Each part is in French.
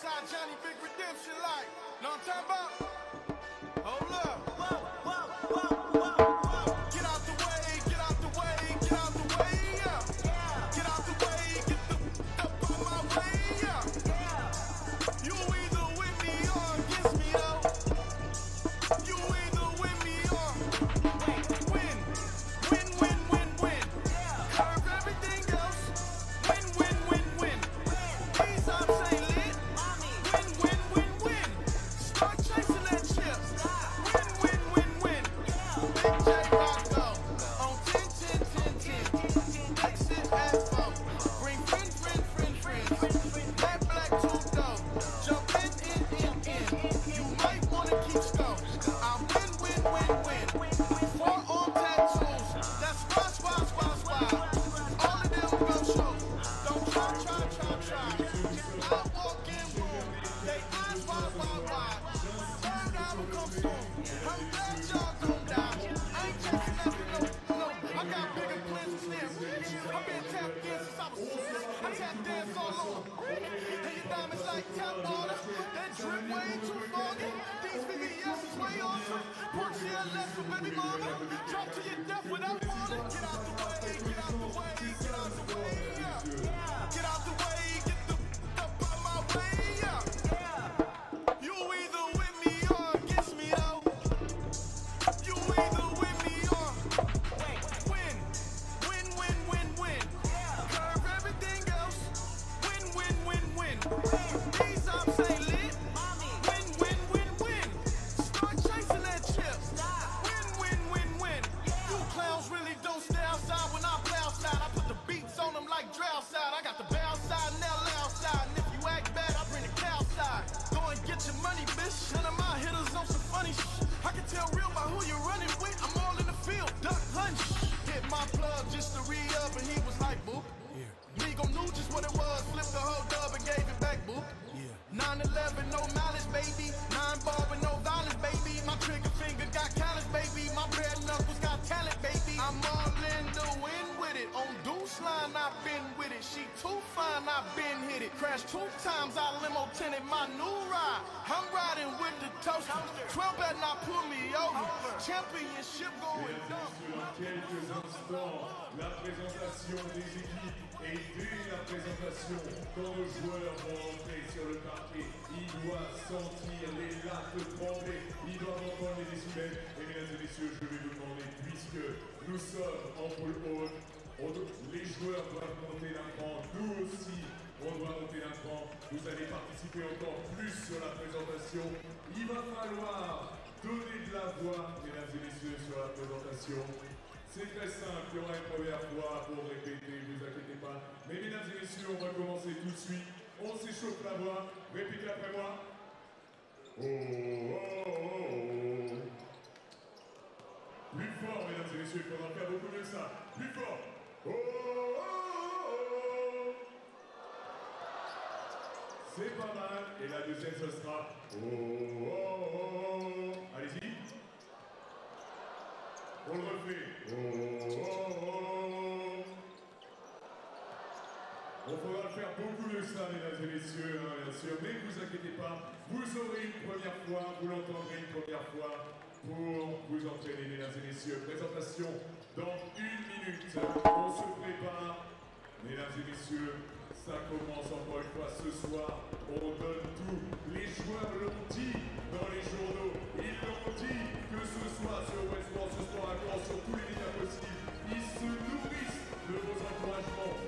Southside Johnny Big Redemption like. Know what I'm talking about? Crashed two times, I limo tinted my new ride. I'm riding with the toaster. 12 better not pull me over. Championship going quelques instants, la présentation des équipes et dès la présentation, quand nos joueurs vont entrer sur le parquet, ils doivent sentir les lattes trembler, ils doivent entendre les décibels. Et mesdames et messieurs, je vais vous demander, puisque nous sommes en pool haute, les joueurs doivent monter d'un cran, nous aussi, on doit monter d'un cran. Vous allez participer encore plus sur la présentation. Il va falloir donner de la voix, mesdames et messieurs, sur la présentation. C'est très simple, il y aura une première fois pour répéter, ne vous inquiétez pas. Mais mesdames et messieurs, on va commencer tout de suite. On s'échauffe la voix. Répétez après moi. Oh, oh, oh, oh. Plus fort, mesdames et messieurs, il faudra faire beaucoup mieux que ça. Plus fort. Oh, oh, oh. C'est pas mal. Et la deuxième, ce sera. Oh, oh, oh, oh. Allez-y. On le refait. Oh, oh, oh. On faudra le faire beaucoup de ça, mesdames et messieurs, hein, bien sûr. Mais ne vous inquiétez pas, vous aurez une première fois, vous l'entendrez une première fois pour vous entraîner, mesdames et messieurs. Présentation dans une minute. On se prépare. Mesdames et messieurs, ça commence encore une fois ce soir. On donne tout. Les joueurs l'ont dit dans les journaux. Ils l'ont dit que ce soit sur Westport, ce soir à Caen, sur tous les médias possibles. Ils se nourrissent de vos encouragements.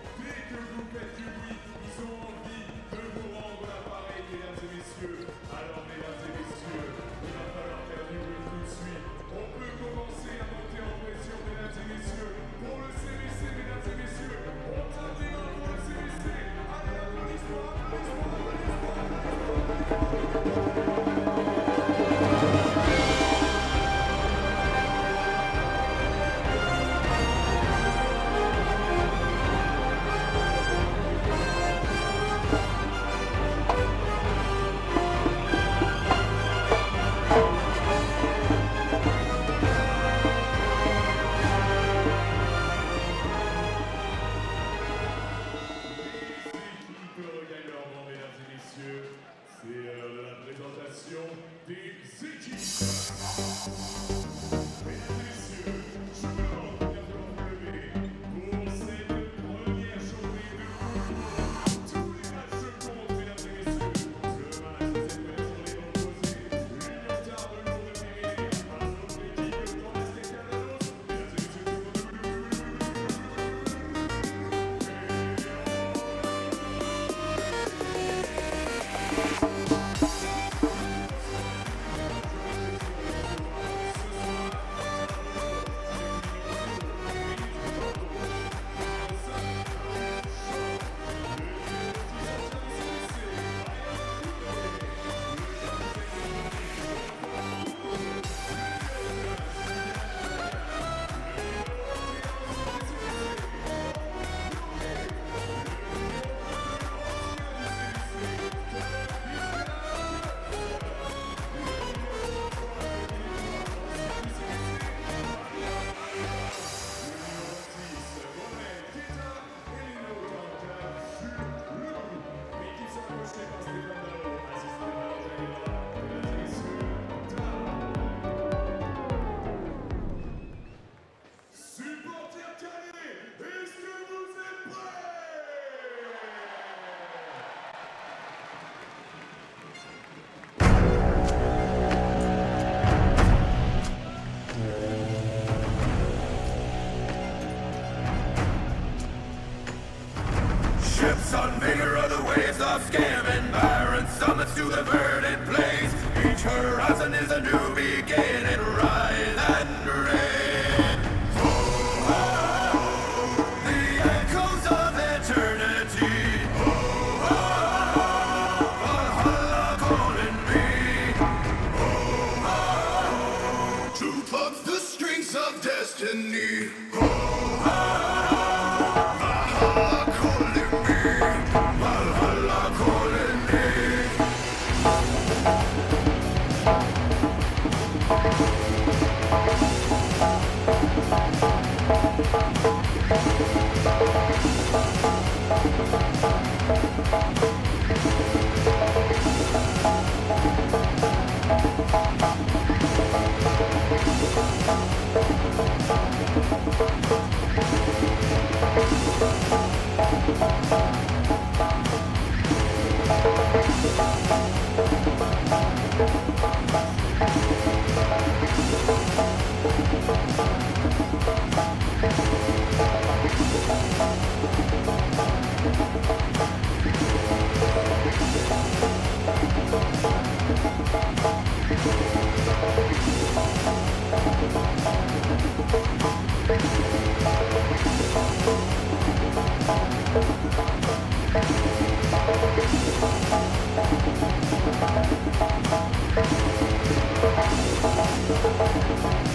À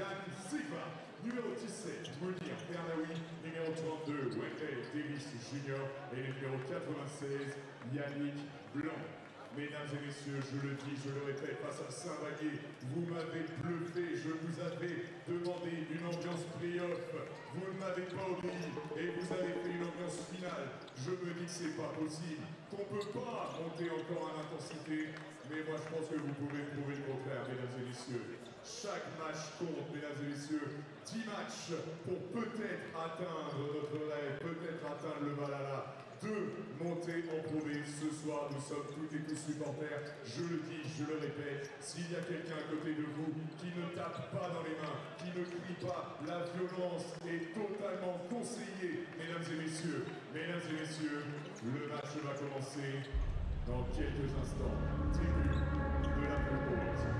Yann Sigma. Numéro 17, Mounir Bernaoui. Numéro 32, Wendell Davis Jr. Et numéro 96, Yannick Blanc. Mesdames et messieurs, je le dis, je le répète, face à Saint-Vallier, vous m'avez bluffé, je vous avais demandé une ambiance playoff, vous ne m'avez pas obéi et vous avez fait une ambiance finale. Je me dis que c'est pas possible, qu'on peut pas monter encore à l'intensité, mais moi je pense que vous pouvez prouver le contraire, mesdames et messieurs. Chaque match compte, mesdames et messieurs. 10 matchs pour peut-être atteindre notre rêve, peut-être atteindre le Valhalla. Deux montées en Pro B. Ce soir, nous sommes toutes et tous supporters. Je le dis, je le répète, s'il y a quelqu'un à côté de vous qui ne tape pas dans les mains, qui ne crie pas, la violence est totalement conseillée, mesdames et messieurs. Mesdames et messieurs, le match va commencer dans quelques instants. Début de la pause.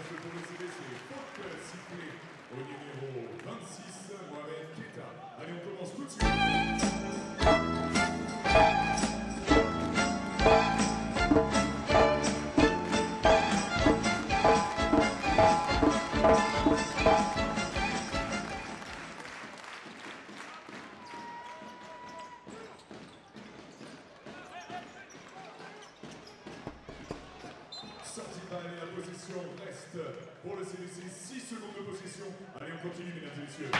match pour le CBC. Faute sifflée au numéro 26, Mohamed Keta. Allez, on commence tout de suite. La position reste pour le CDC. 6 secondes de position. Allez, on continue, mesdames et messieurs.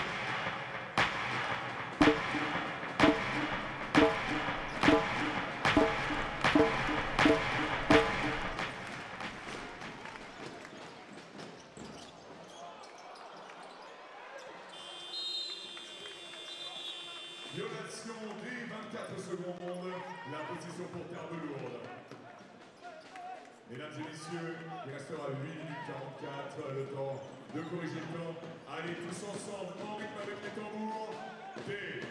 Corriger le temps. Allez, tous ensemble, en rythme avec les tambours. Défense.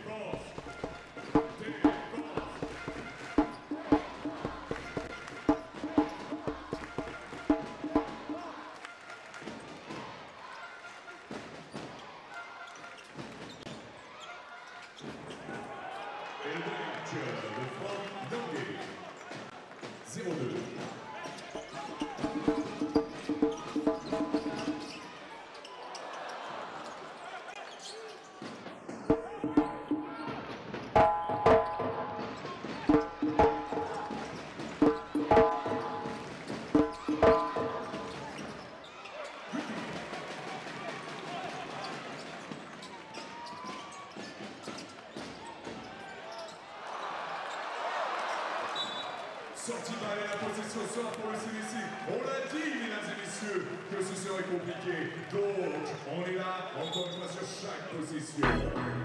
Sera pour le. On l'a dit, mesdames et messieurs, que ce serait compliqué. Donc, on est là, encore une fois, sur chaque possession.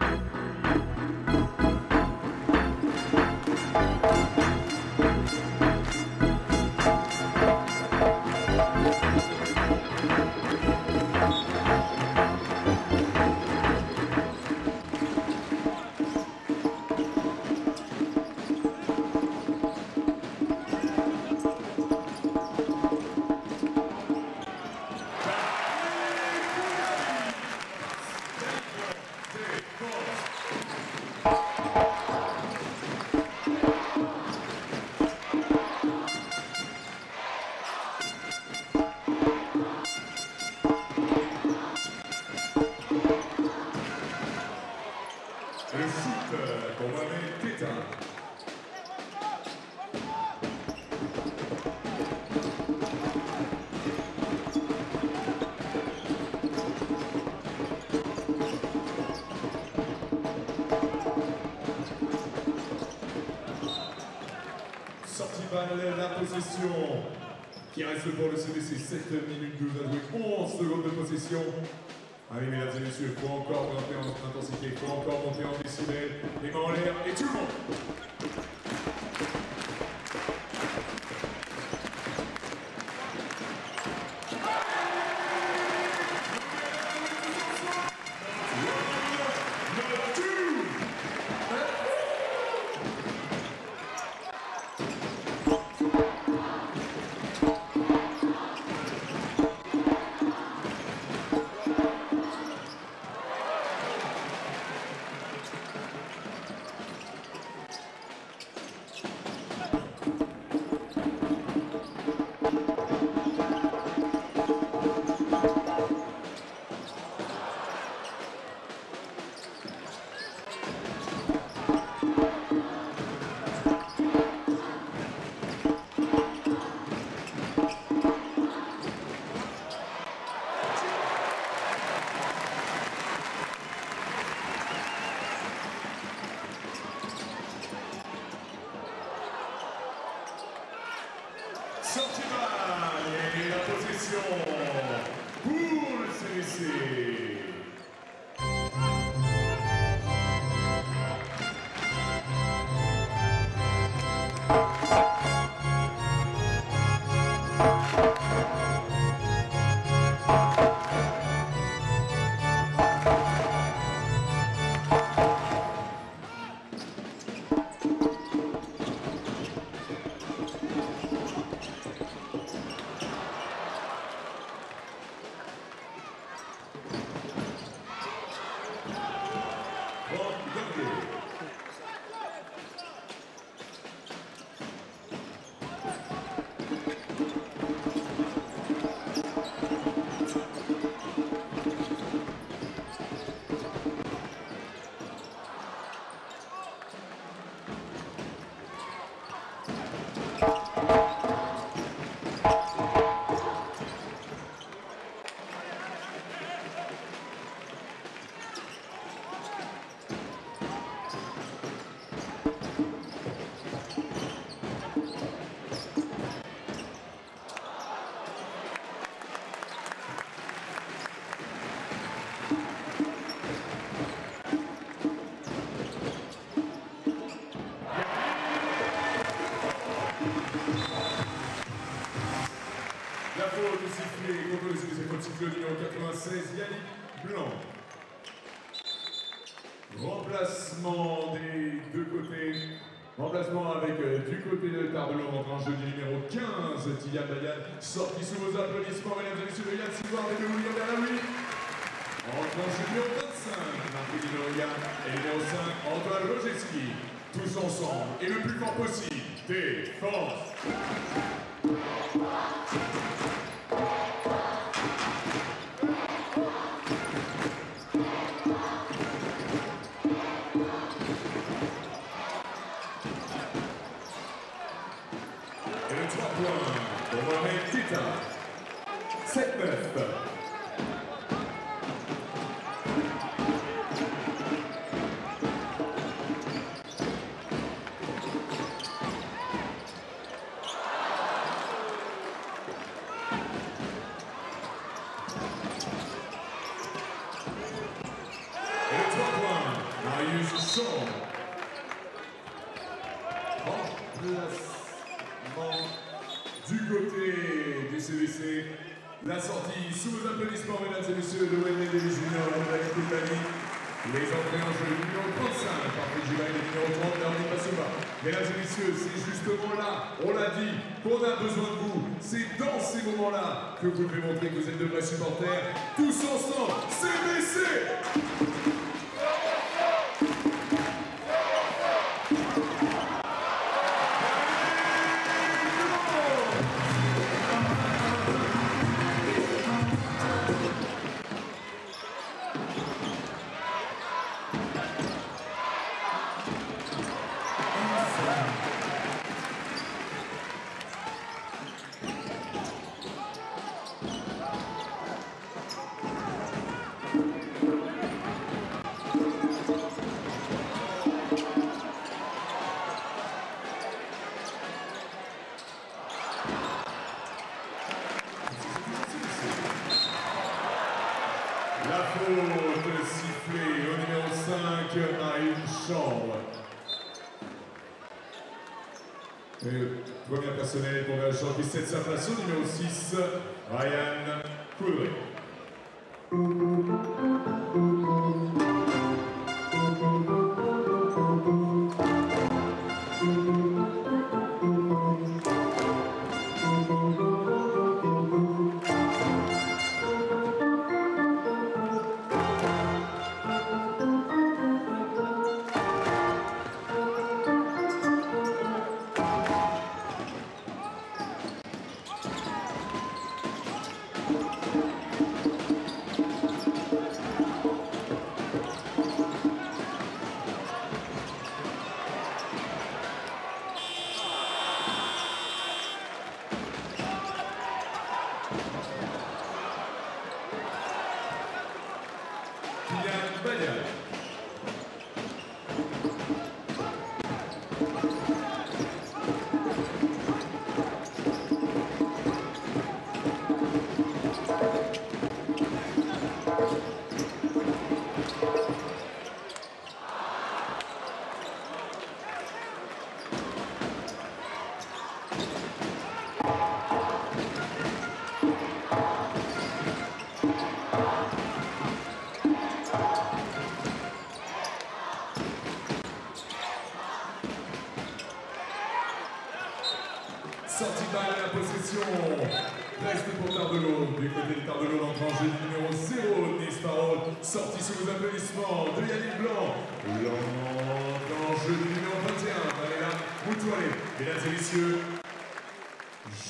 Possession qui reste pour le CDC 7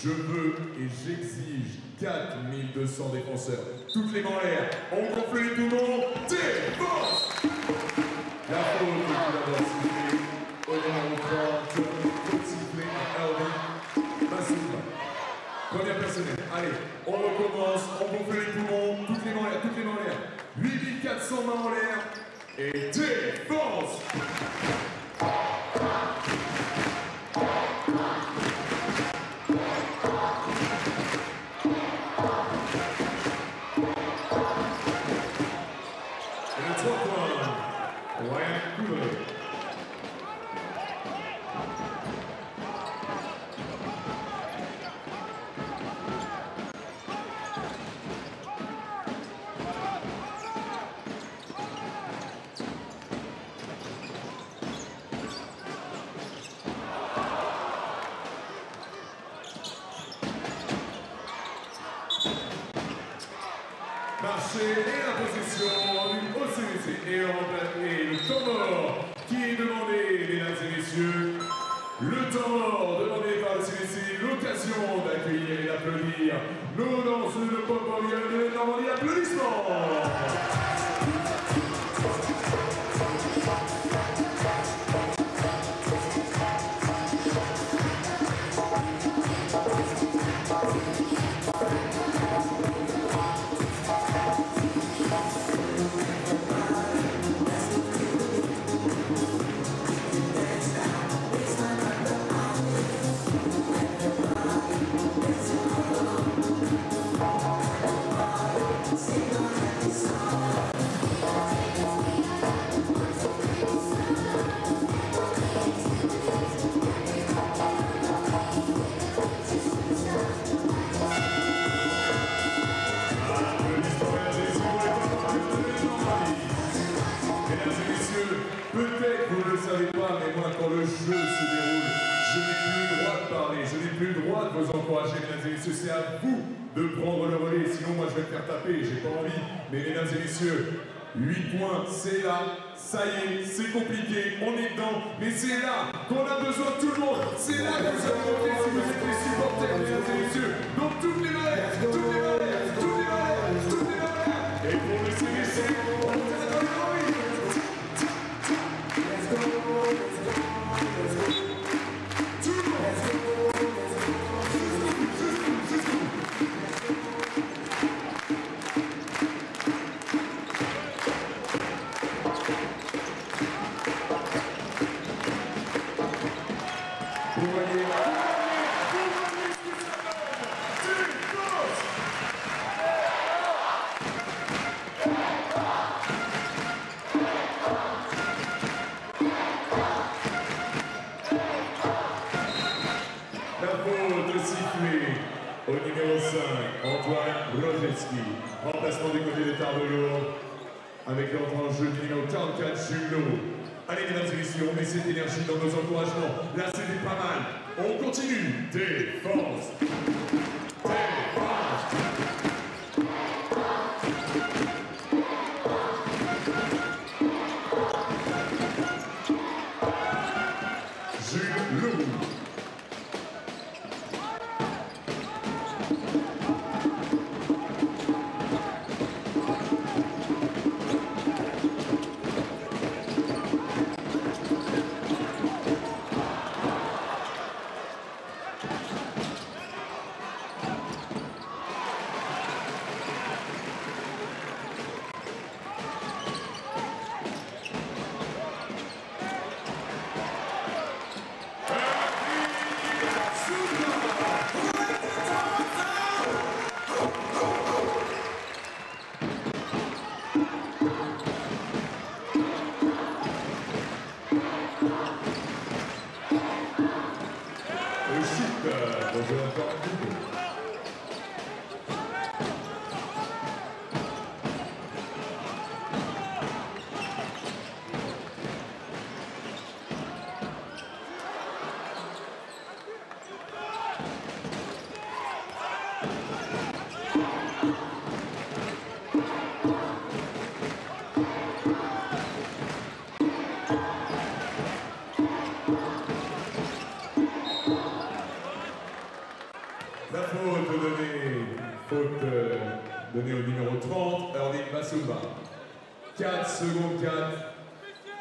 Je veux et j'exige 4200 défenseurs. Toutes les mains en l'air. On gonfle les le monde. Défense La faute qui d'abord sifflée. Honneur au Première personnelle. Allez, on recommence. On gonfle les poumons. Toutes les mains en l'air. Toutes les mains en l'air. 8400 mains en l'air. Et deux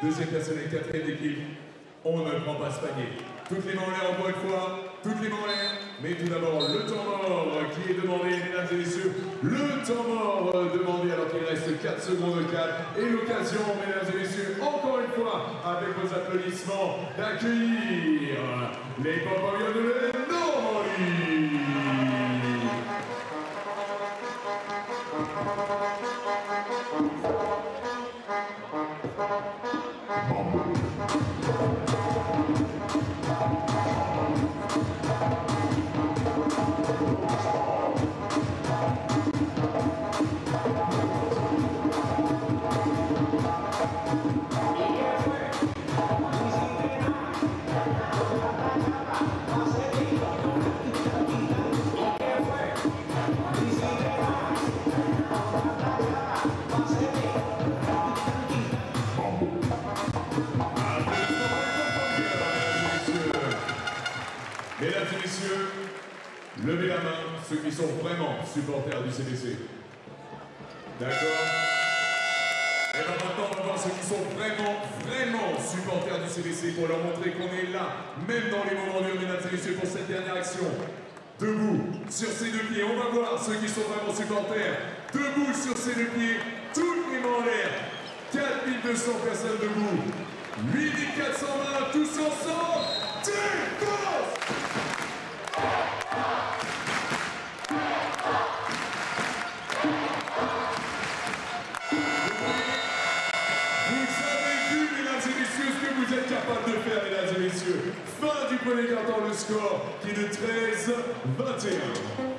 deuxième personne capable de faire, mesdames et messieurs. Fin du premier quart temps, le score qui est de 13-21.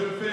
good.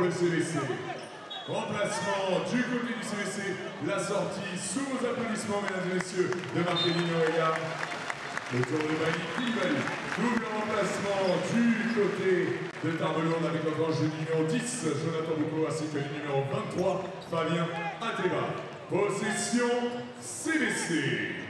le CVC. Remplacement du côté du CVC, la sortie sous vos applaudissements, mesdames et messieurs, de Marc-Éline Le tour de Magnifique, double remplacement du côté de Tarbelonde avec le branche numéro 10, Jonathan Boucault, ainsi que le numéro 23, Fabien Ateba. Possession CVC.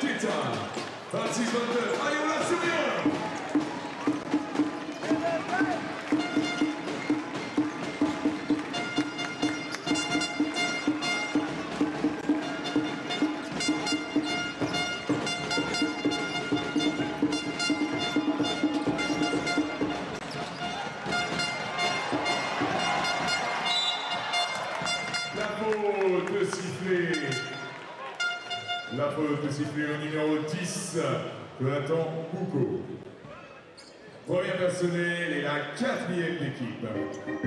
Tita, Francis Van Der, Ayola Sr. Thank you.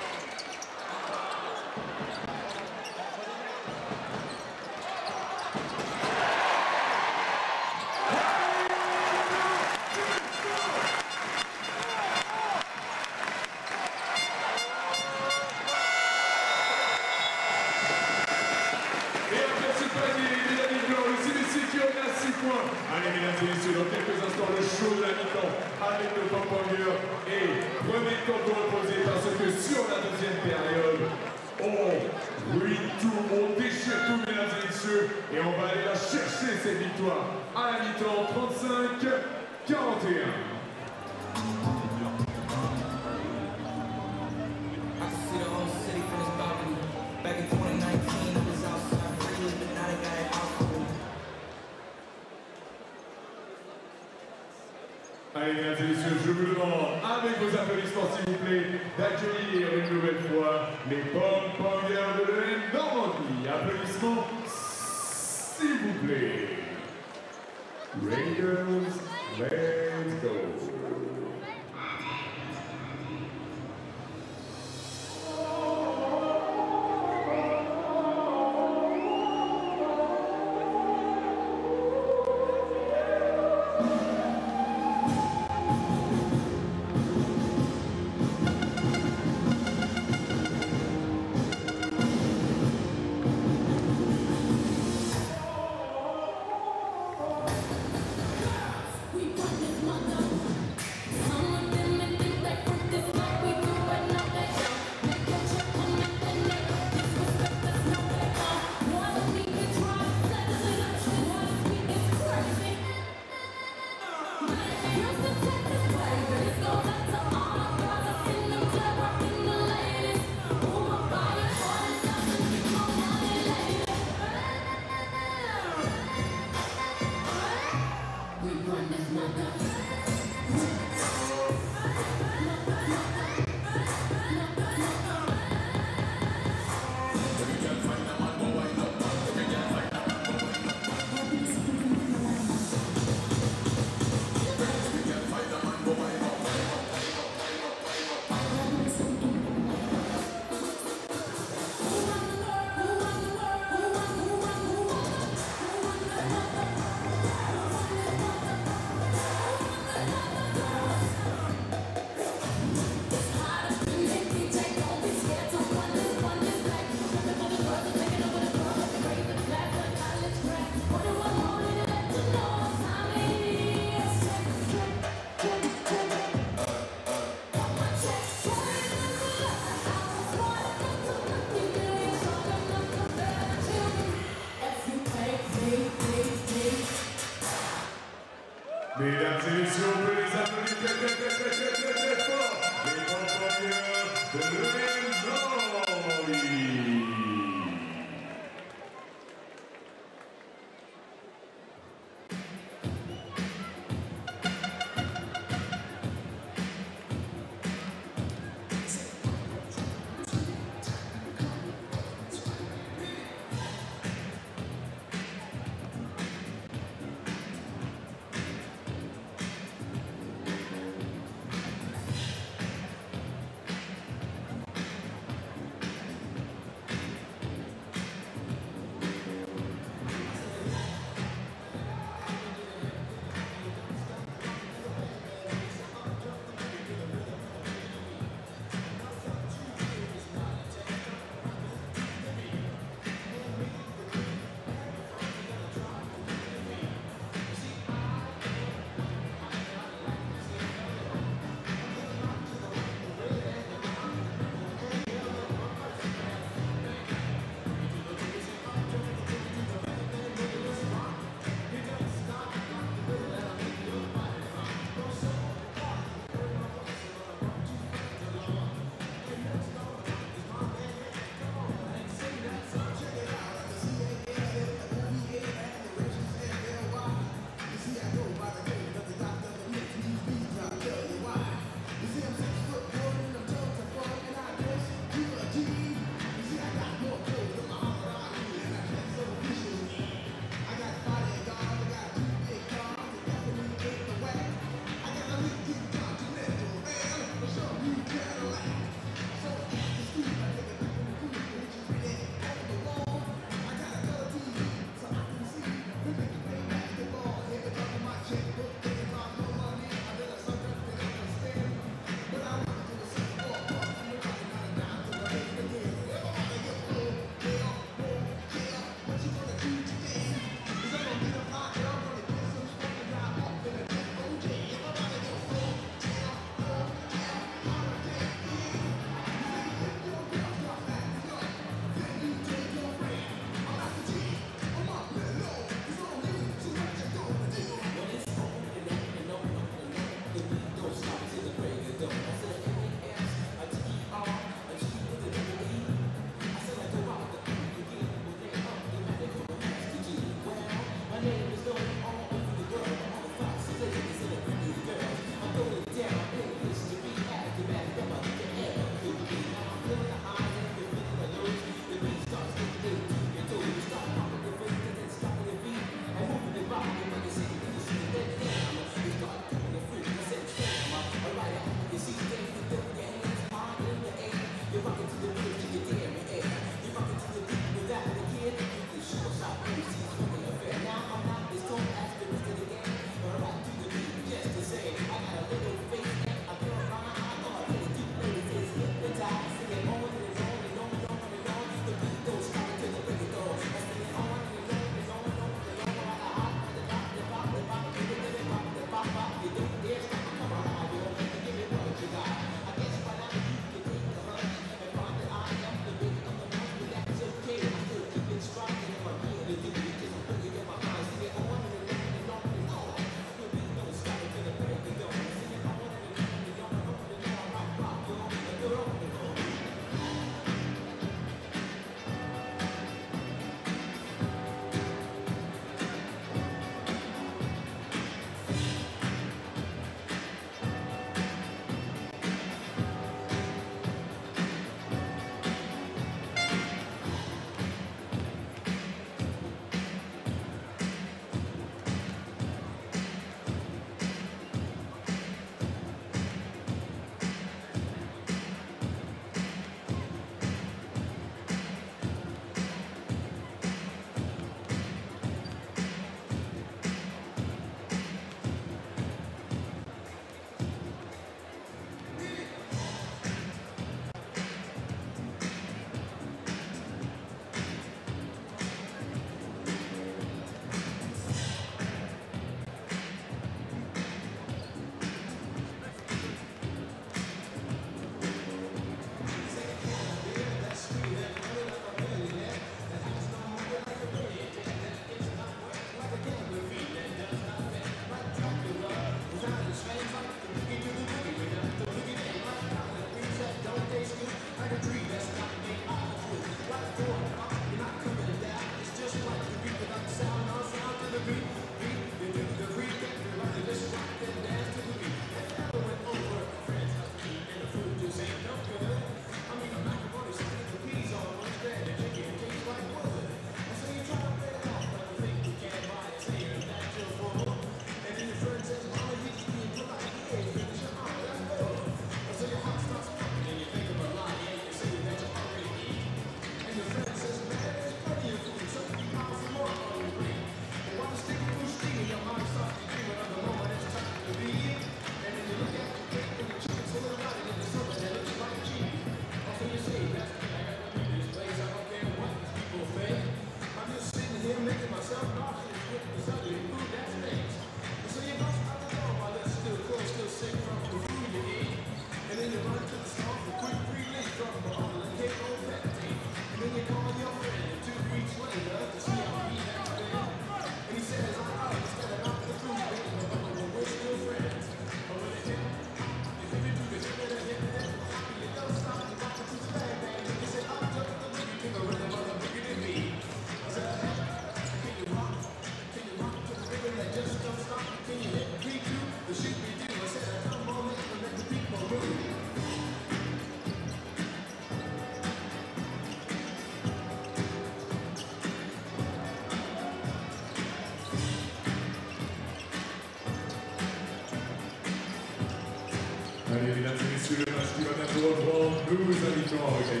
Vous invitons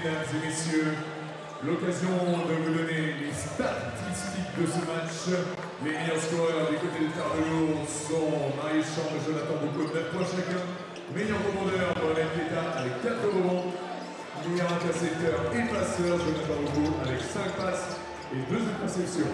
mesdames et messieurs. L'occasion de vous donner les statistiques de ce match. Les meilleurs scoreurs du côté de Tarbelot sont Marie Champ et Jonathan Boucaud, 9 points chacun. Meilleur rebondeur, Mohamed Keta avec 4 rebonds. Meilleur intercepteur et passeur, Jonathan Boucaud avec 5 passes et 2 interceptions.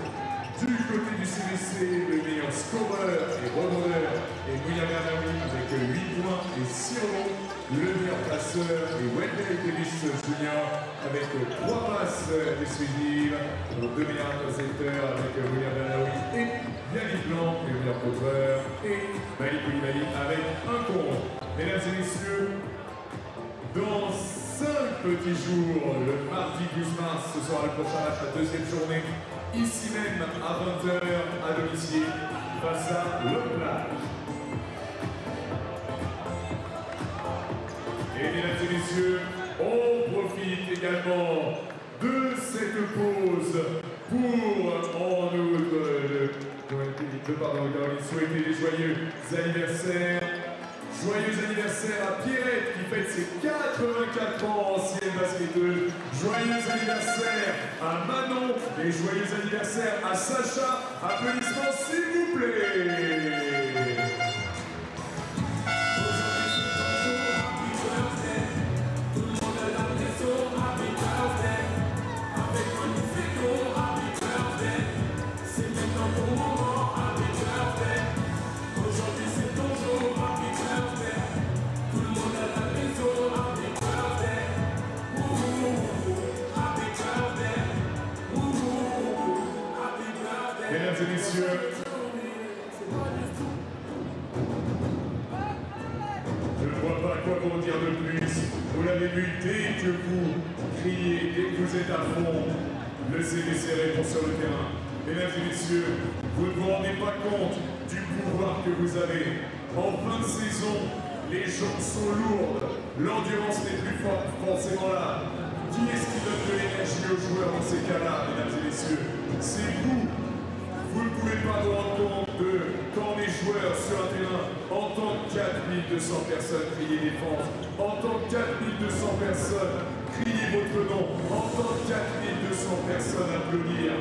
Du côté du CVC, le meilleur scoreur et rebondeur est Mouya Bernaoui avec 8 points et 6 rebonds. Le meilleur passeur est Wendell Davis Jr. avec 3 passes décisives. Nos deux meilleurs intercepteurs avec Mouya Bernaoui et Yannick Blanc, le meilleur contreur, et Malik Koulibaly avec un compte. Mesdames et messieurs, dans 5 petits jours, le mardi 12 mars, ce sera le prochain match, la deuxième journée, ici même à 20h à domicile, face à Le Plage. Et mesdames et messieurs, on profite également de cette pause pour, en outre, pardon, souhaiter les joyeux anniversaires. Joyeux anniversaire à Pierrette qui fête ses 84 ans, ancienne basketteuse. Joyeux anniversaire à Manon et joyeux anniversaire à Sacha. Applaudissements s'il vous plaît. Fond, le CDC répond sur le terrain. Mesdames et messieurs, vous ne vous rendez pas compte du pouvoir que vous avez. En fin de saison, les jambes sont lourdes, l'endurance n'est plus forte forcément là. Qui est-ce qui donne de l'énergie aux joueurs dans ces cas-là, mesdames et messieurs? C'est vous vous ne pouvez pas vous rendre compte de quand les joueurs sur un terrain entendent 4200 personnes crier défense, entendent 4200 personnes crier votre nom, entendent 4200 personnes applaudir.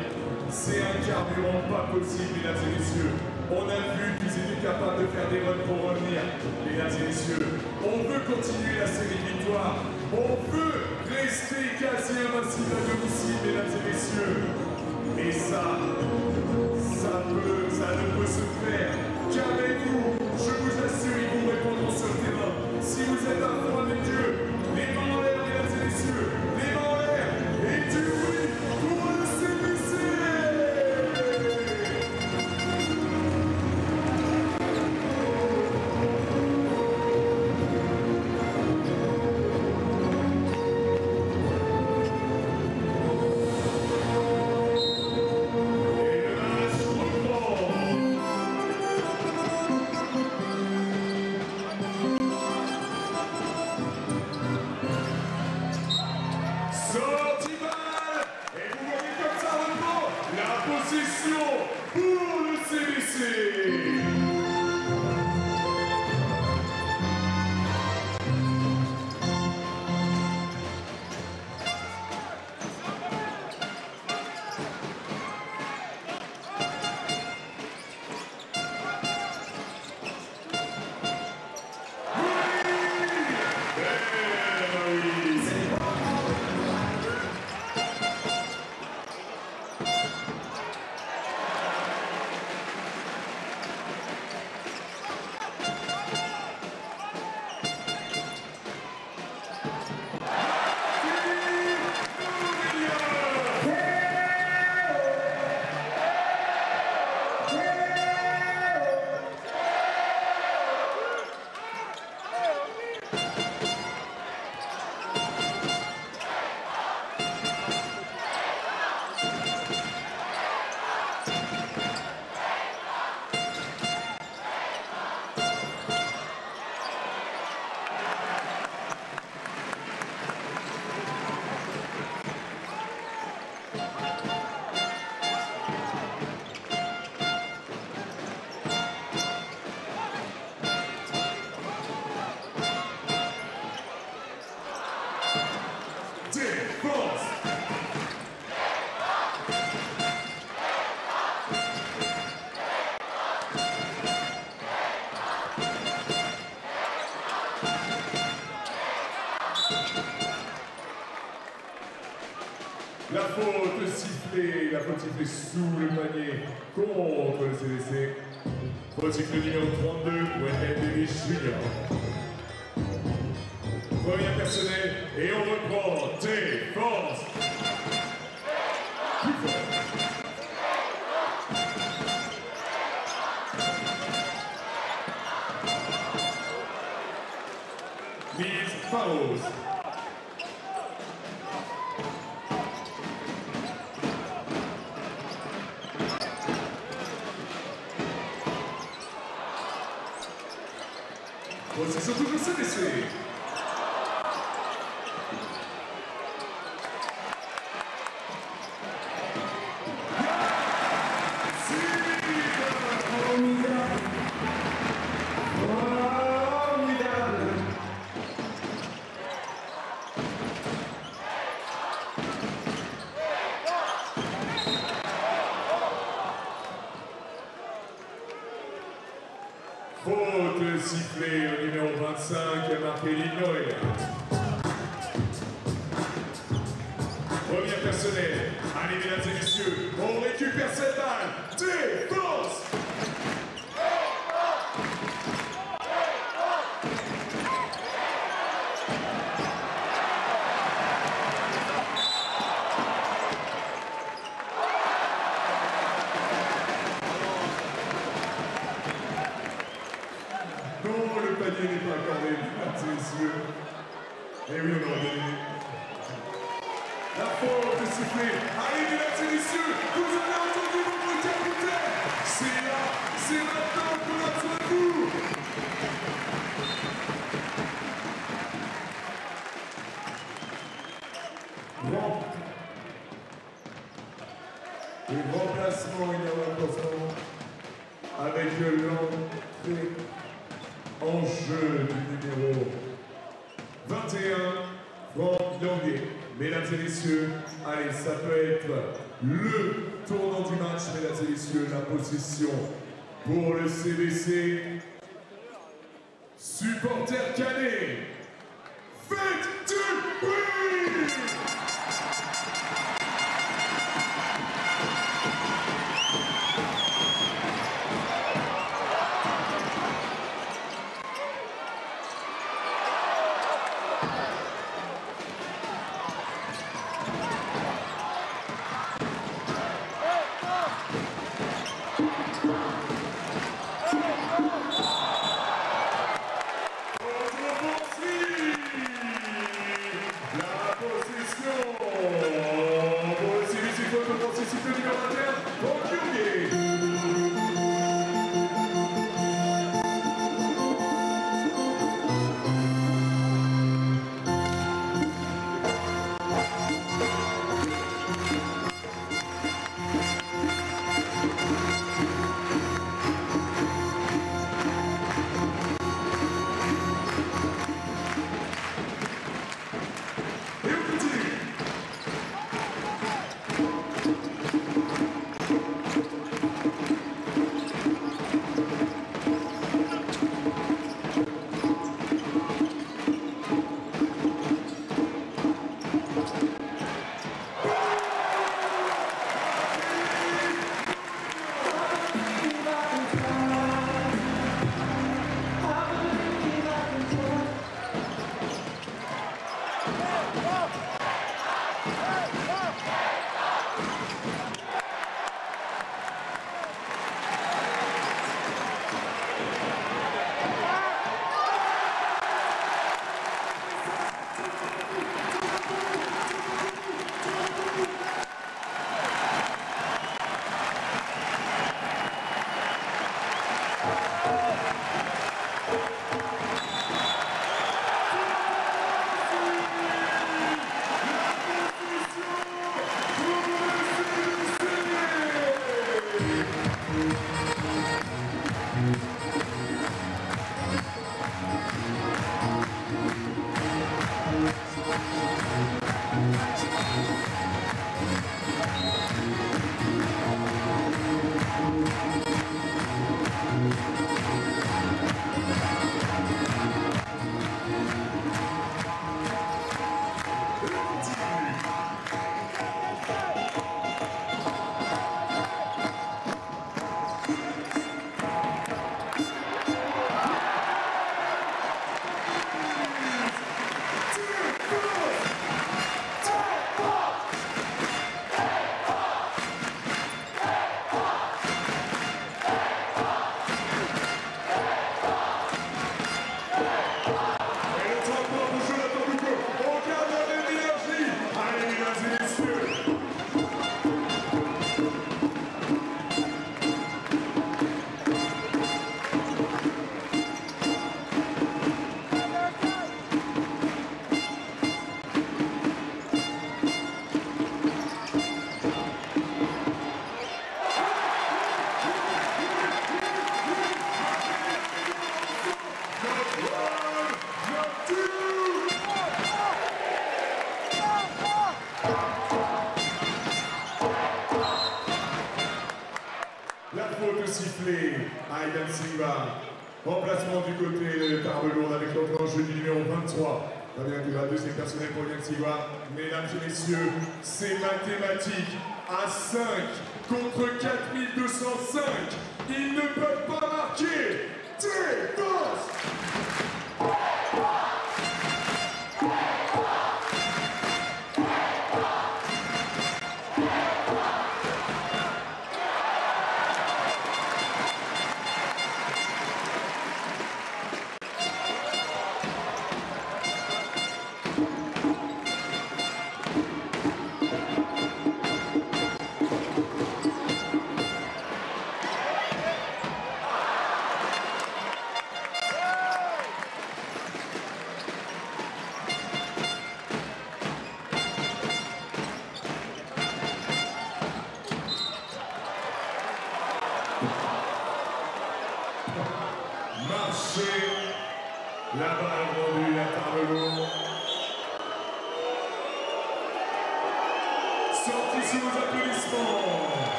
C'est un carburant pas possible, mesdames et messieurs. On a vu qu'ils étaient capables de faire des runs pour revenir, mesdames et messieurs. On veut continuer la série de victoires. On veut rester quasi invincible à domicile, mesdames et messieurs. Et ça, ça peut, ça ne peut se faire qu'avec vous. Je vous assure, ils vous répondront sur le terrain. Si vous êtes à Faute sifflée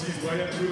jeu numéro 6,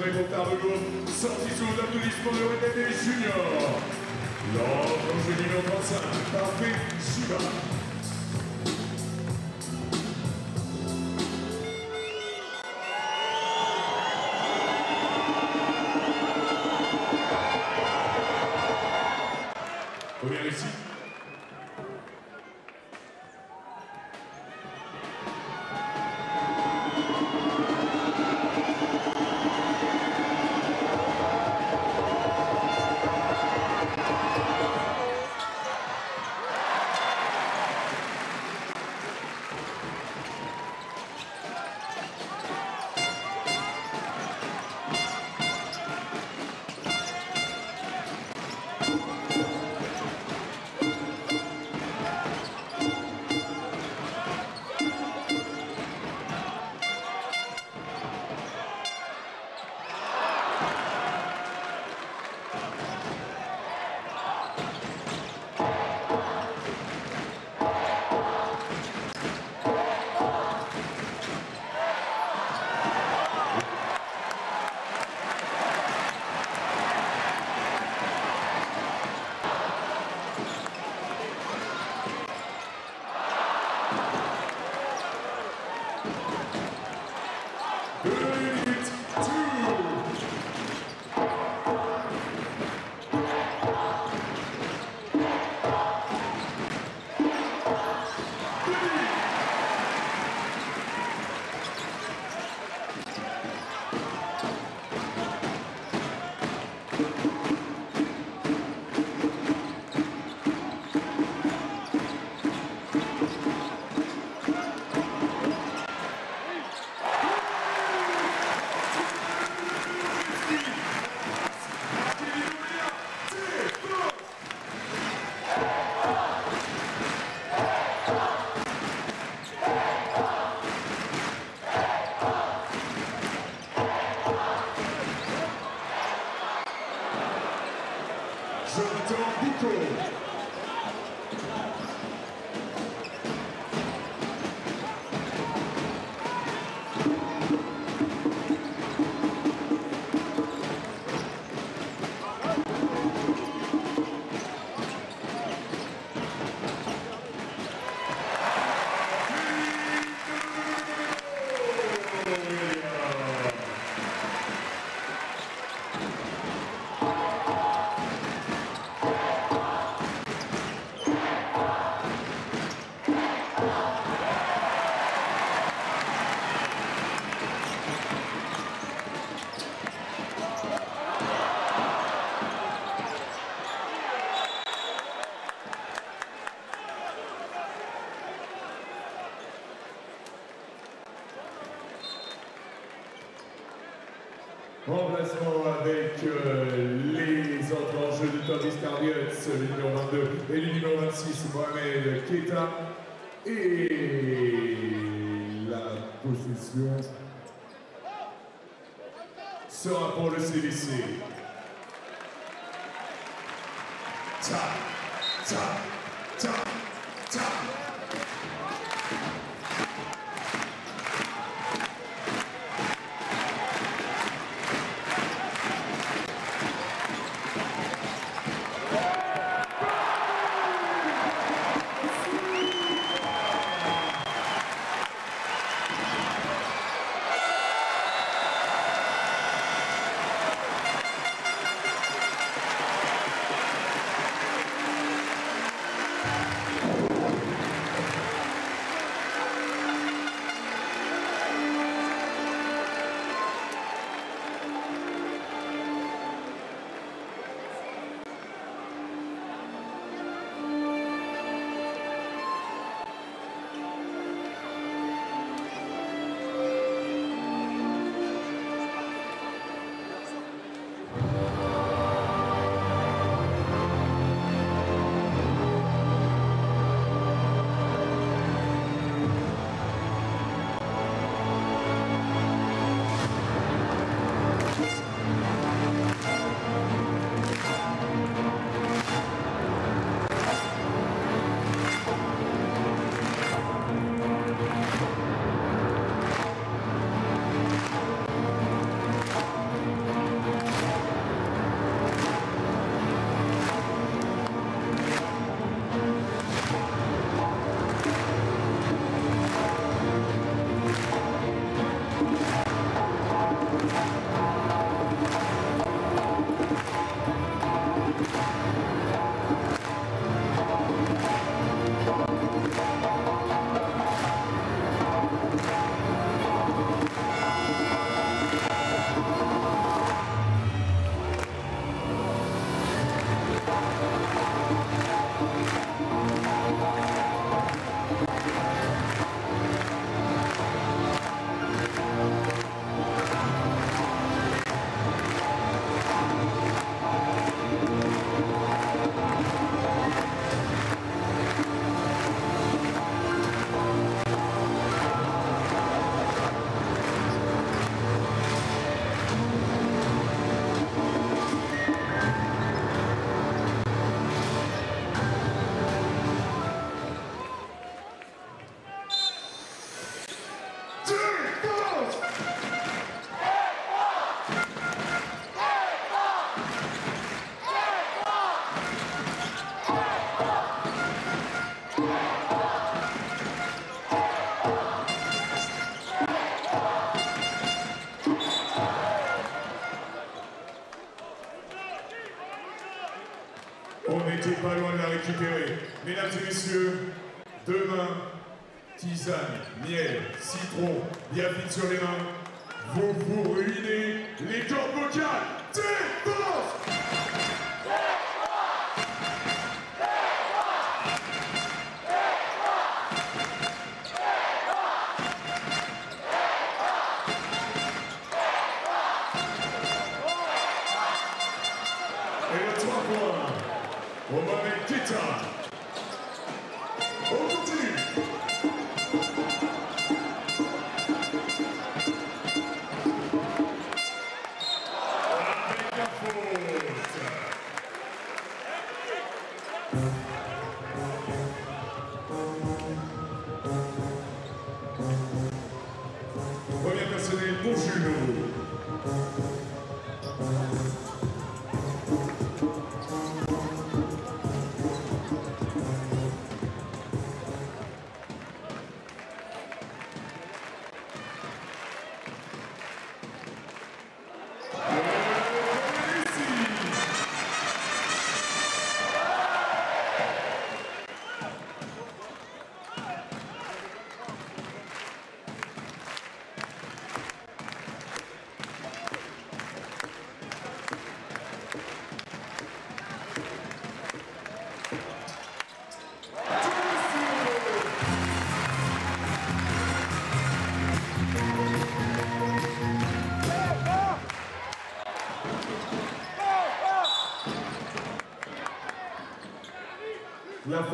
Remplacement avec euh,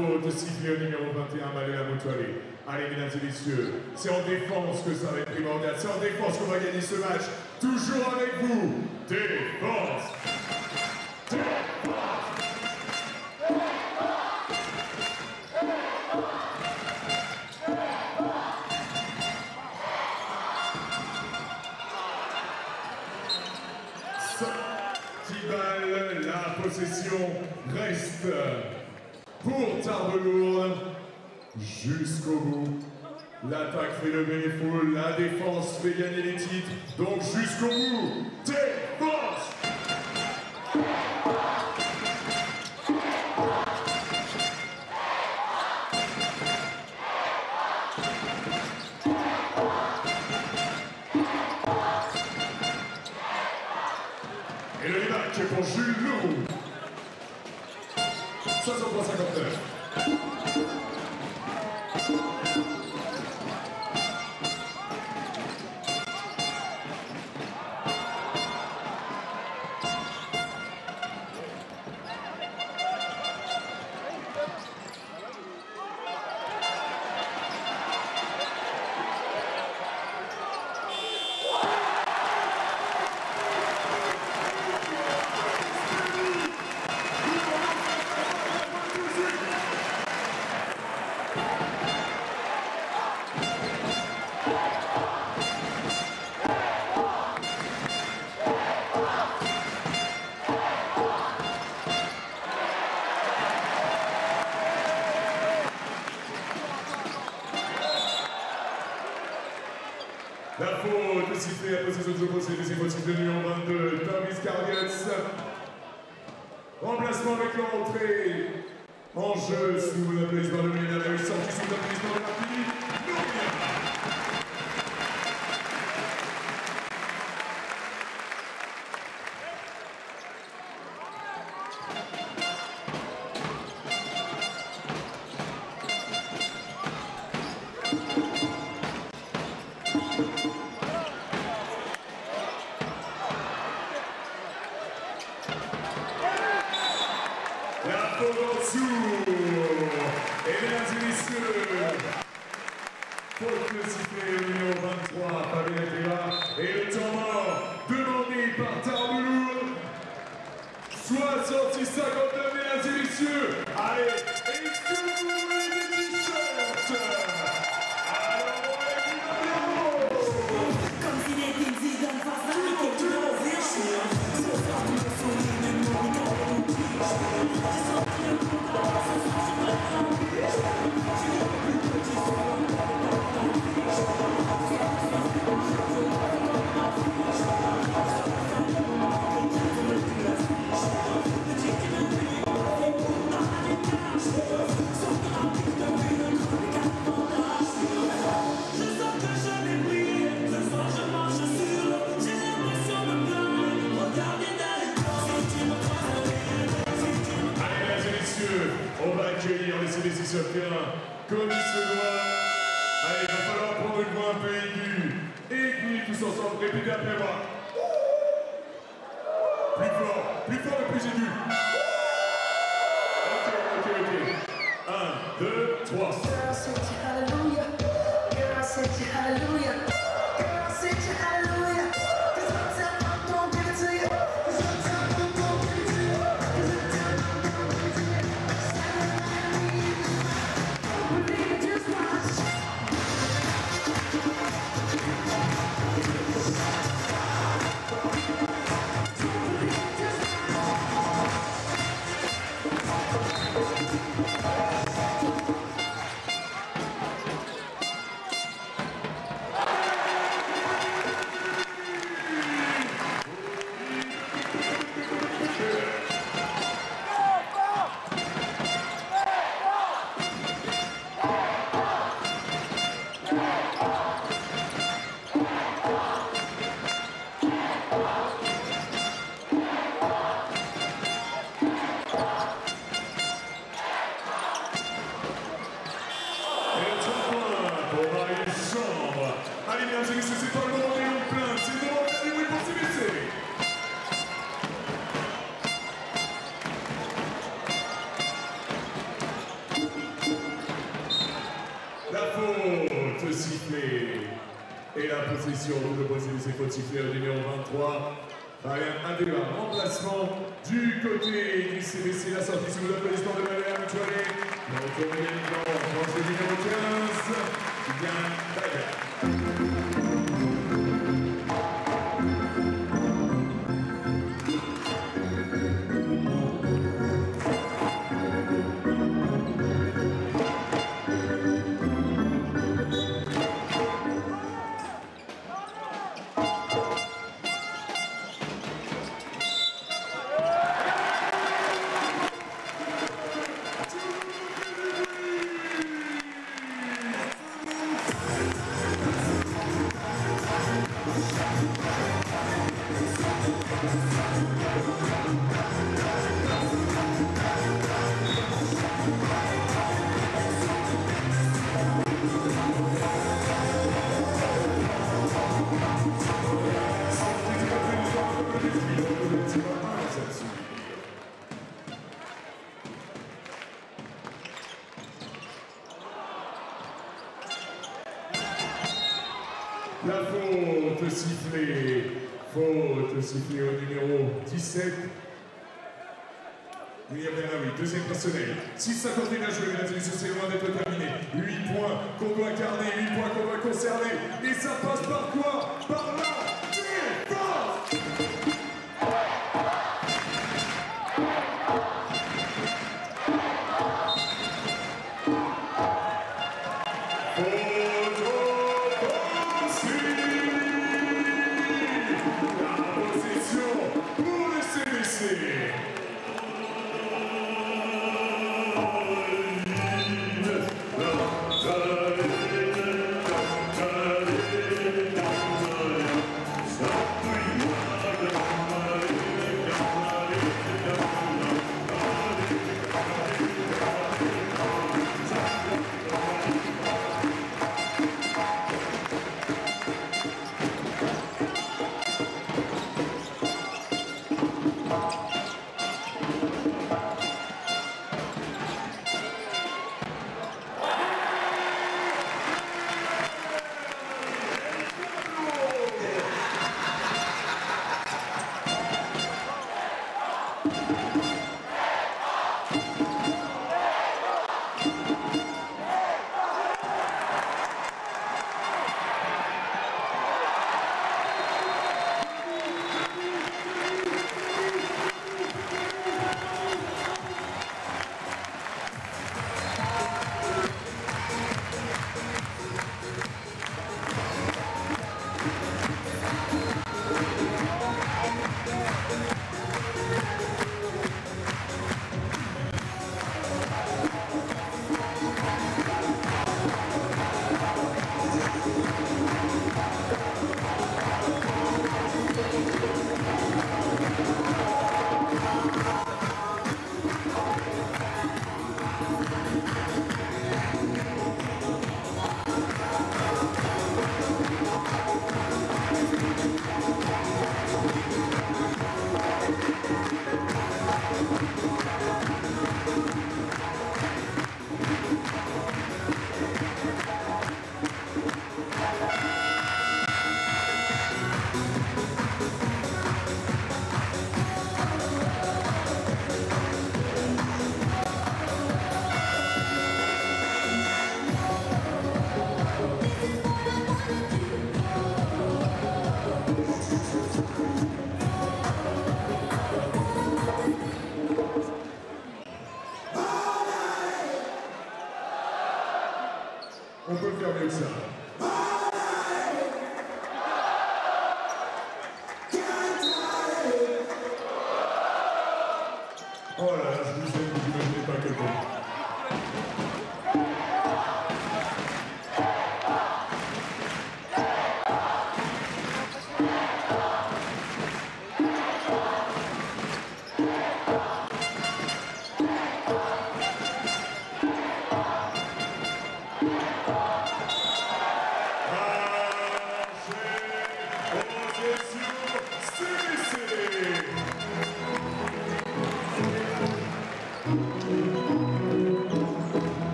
de siffler numéro 21, Maléa Moutoilé. Allez, mesdames et messieurs, c'est en défense que ça va être primordial, c'est en défense qu'on va guitare jusqu'au bout. L'attaque fait lever les foules, la défense fait gagner les titres, donc jusqu'au bout,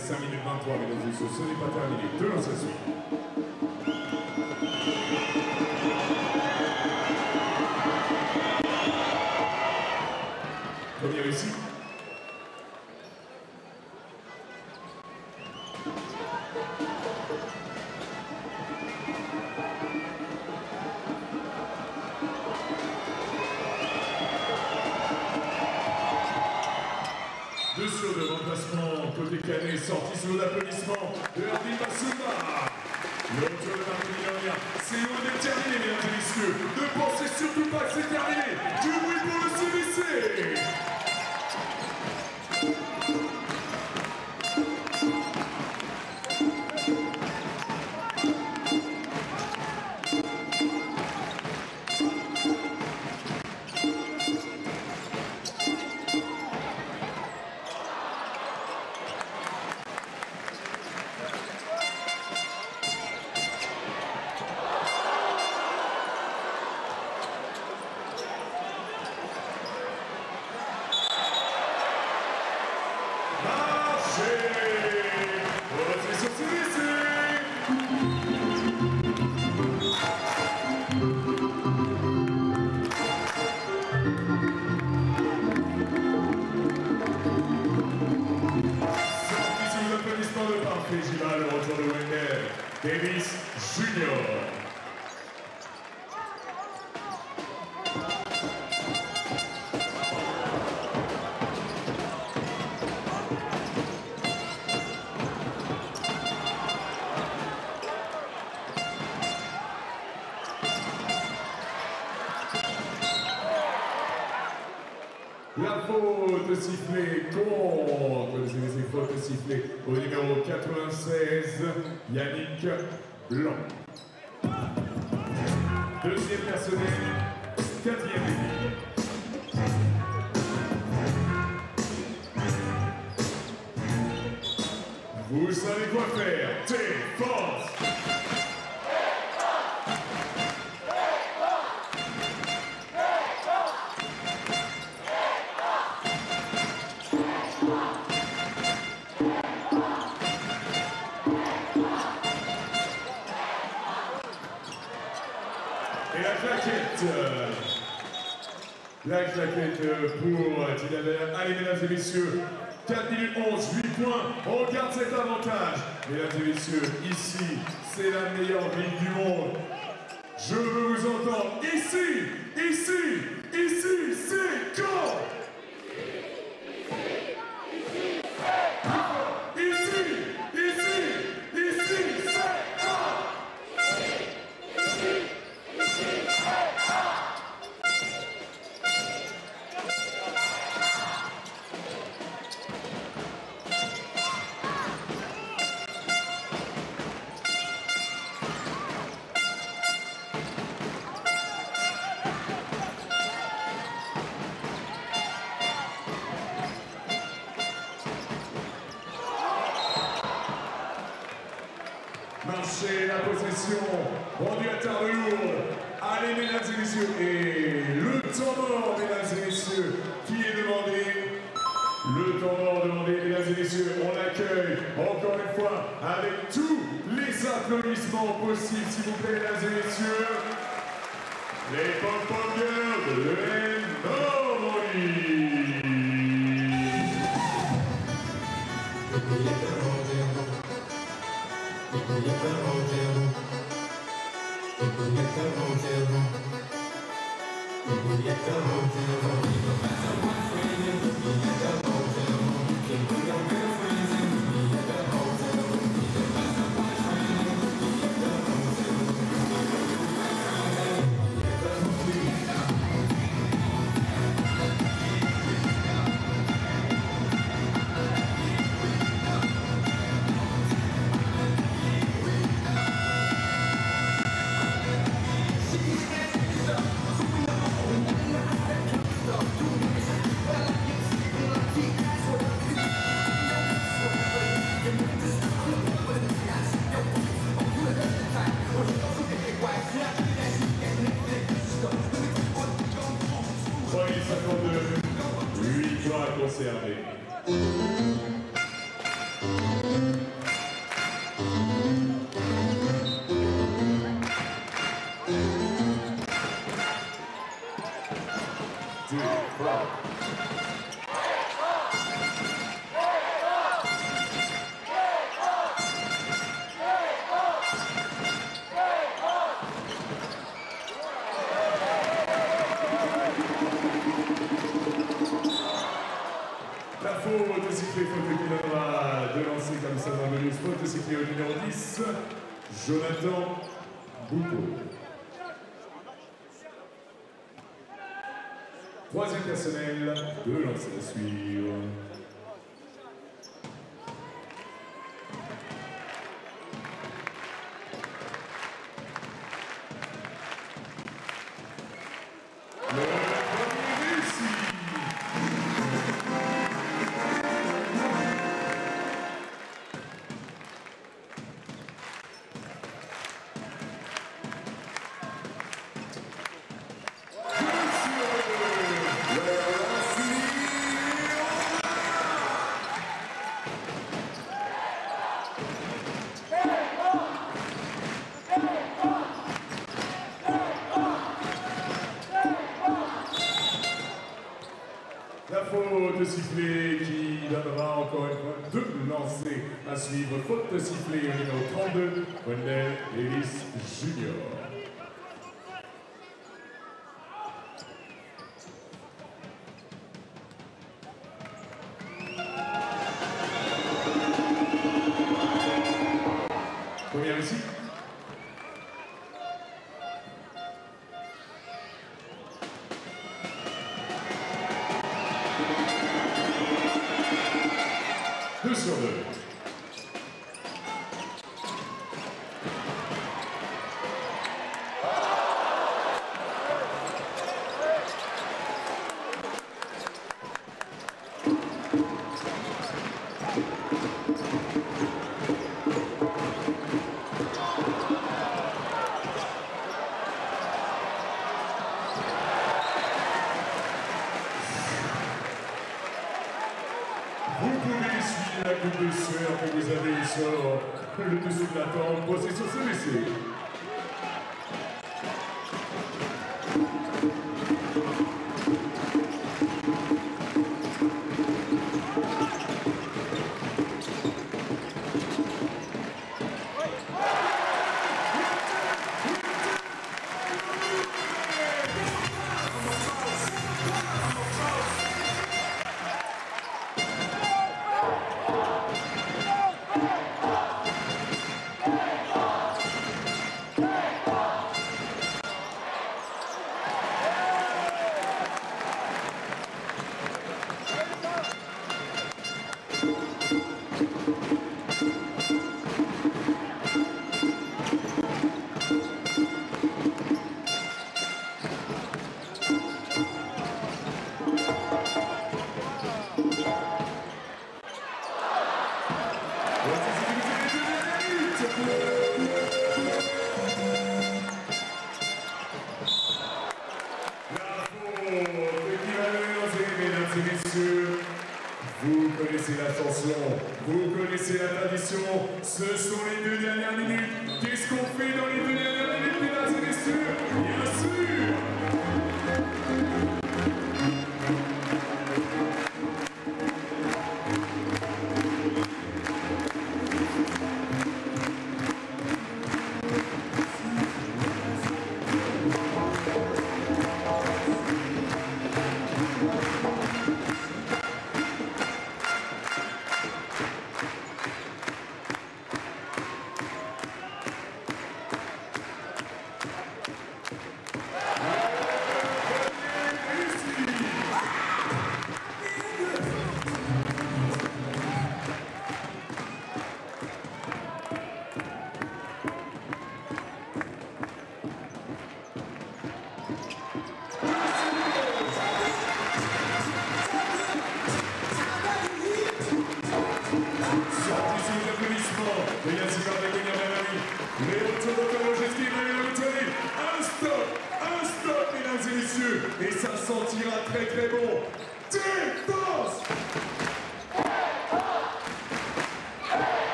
5 minutes 23 minutes 10 sur les patins, il est 2 en session. faute sifflée contre, c'est faute sifflée au numéro 96, Yannick Blanc. Deuxième personnel, quatrième équipe. Vous savez quoi faire messieurs. 4 minutes 11, 8 points, on garde cet avantage. Mesdames et messieurs, ici, c'est la meilleure ville du monde. Je veux vous entendre ici, ici, ici, c'est quand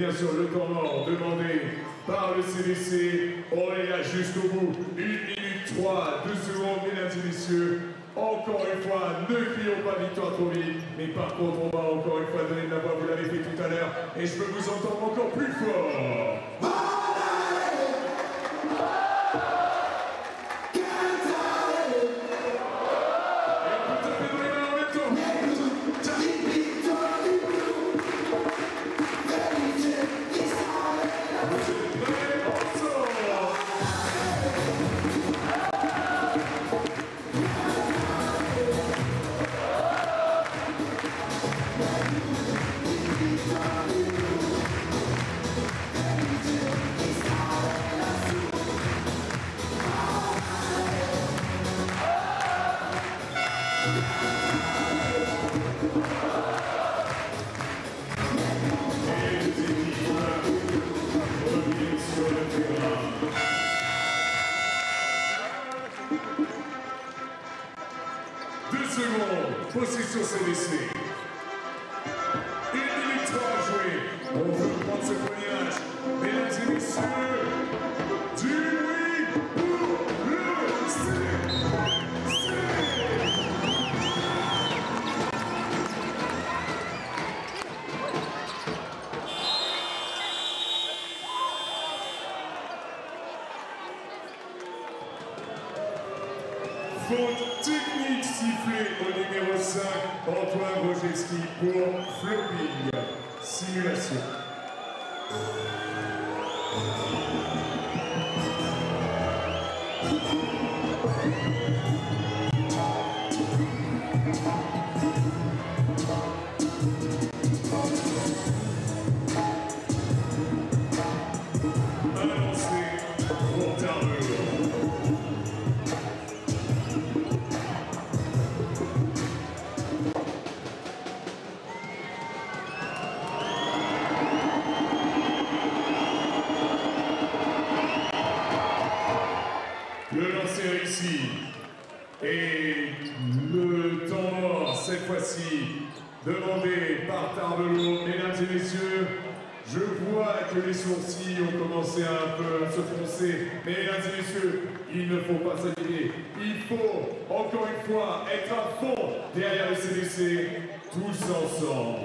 bien sûr le temps mort demandé par le CDC Et le temps mort, cette fois-ci, demandé par Tarbelot. Mesdames et messieurs, je vois que les sourcils ont commencé un peu à se froncer. Mesdames et messieurs, il ne faut pas s'agiter. Il faut, encore une fois, être à fond derrière le CDC, tous ensemble.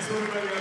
Sorti sous